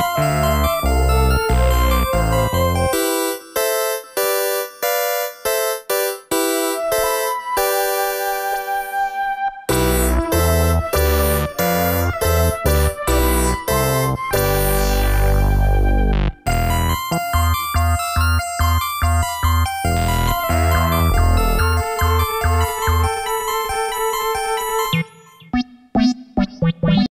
Música